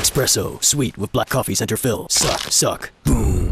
Espresso, sweet with black coffee center fill. Suck, suck, boom.